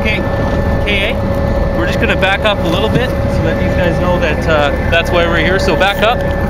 Okay, KA. We're just gonna back up a little bit so that you guys know that uh, that's why we're here. So back up.